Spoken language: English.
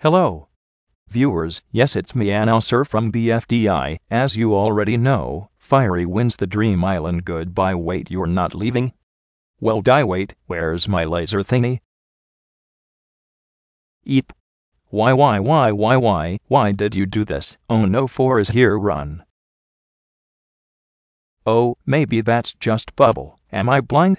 Hello. Viewers, yes it's me Announcer from BFDI, as you already know, Firey wins the Dream Island goodbye wait you're not leaving? Well die wait, where's my laser thingy? Eep. Why why why why why why did you do this? Oh no 4 is here run. Oh, maybe that's just bubble, am I blind?